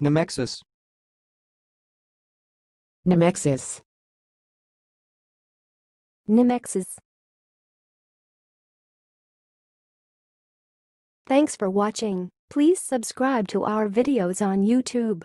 Nemexis. Nemexis. Nemexis. Thanks for watching. Please subscribe to our videos on YouTube.